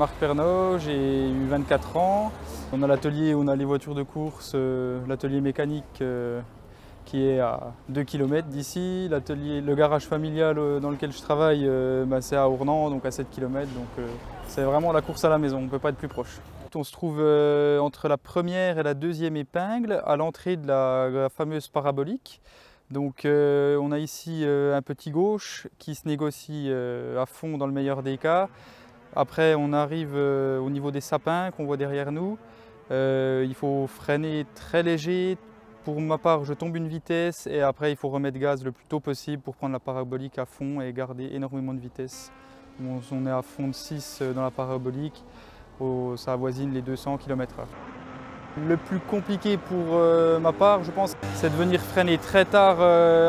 Marc Pernaud, j'ai eu 24 ans. On a l'atelier où on a les voitures de course, euh, l'atelier mécanique euh, qui est à 2 km d'ici. Le garage familial euh, dans lequel je travaille, bah, c'est à Ournan, donc à 7 km. Donc c'est vraiment la course à la maison, on ne peut pas être plus proche. On se trouve entre la première et la deuxième épingle, à l'entrée de la, fameuse parabolique. Donc on a ici un petit gauche qui se négocie à fond dans le meilleur des cas. Après, on arrive euh, au niveau des sapins qu'on voit derrière nous. Euh, il faut freiner très léger. Pour ma part, je tombe une vitesse et après, il faut remettre gaz le plus tôt possible pour prendre la parabolique à fond et garder énormément de vitesse. On est à fond de 6 euh, dans la parabolique, ça avoisine les 200 km/h. Le plus compliqué pour ma part, je pense, c'est de venir freiner très tard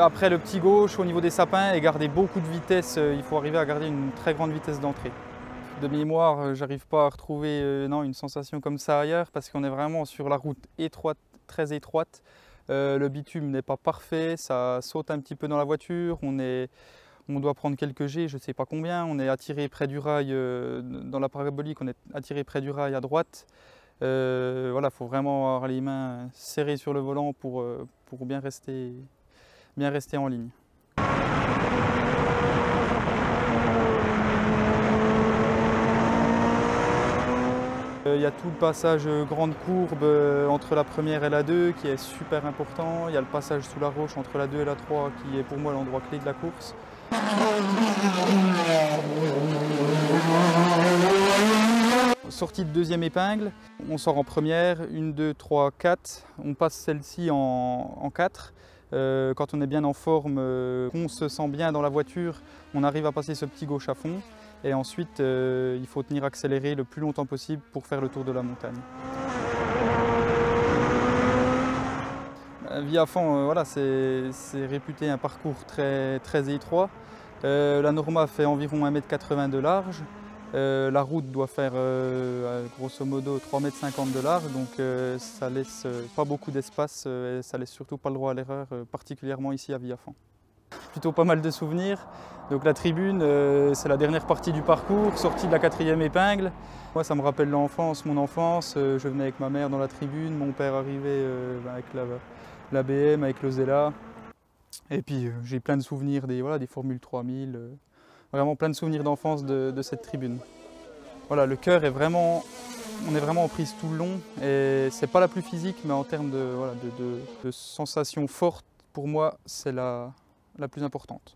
après le petit gauche au niveau des sapins et garder beaucoup de vitesse. il faut arriver à garder une très grande vitesse d'entrée de mémoire, euh, j'arrive pas à retrouver euh, une sensation comme ça ailleurs parce qu'on est vraiment sur la route étroite, très étroite. Euh, le bitume n'est pas parfait, ça saute un petit peu dans la voiture, on, doit prendre quelques G, je ne sais pas combien, on est attiré près du rail, dans la parabolique, on est attiré près du rail à droite. voilà, il faut vraiment avoir les mains serrées sur le volant pour, bien rester en ligne. Il y a tout le passage euh, grande courbe euh, entre la première et la 2 qui est super important. Il y a le passage sous la roche entre la 2 et la 3 qui est pour moi l'endroit clé de la course. Sortie de deuxième épingle, on sort en première, 1, 2, 3, 4. On passe celle-ci en, 4. quand on est bien en forme, qu'on se sent bien dans la voiture, on arrive à passer ce petit gauche à fond. Et ensuite, euh, il faut tenir accéléré le plus longtemps possible pour faire le tour de la montagne. Euh, Via euh, voilà, c'est réputé un parcours très, étroit. la Norma fait environ 1m80 de large. la route doit faire grosso modo 3,50 m de large, donc ça laisse pas beaucoup d'espace et ça laisse surtout pas le droit à l'erreur, particulièrement ici à Villafan plutôt pas mal de souvenirs. Donc la tribune, euh, c'est la dernière partie du parcours, sortie de la quatrième épingle. Moi, ça me rappelle l'enfance, mon enfance. Euh, je venais avec ma mère dans la tribune, mon père arrivait euh, avec la, BM, avec l'Ozella. Et puis j'ai plein de souvenirs des, voilà, des Formules 3000, vraiment plein de souvenirs d'enfance de, cette tribune. Voilà, le cœur est vraiment, on est vraiment en prise tout le long et c'est pas la plus physique, mais en termes de sensations fortes, pour moi, c'est la, la plus importante.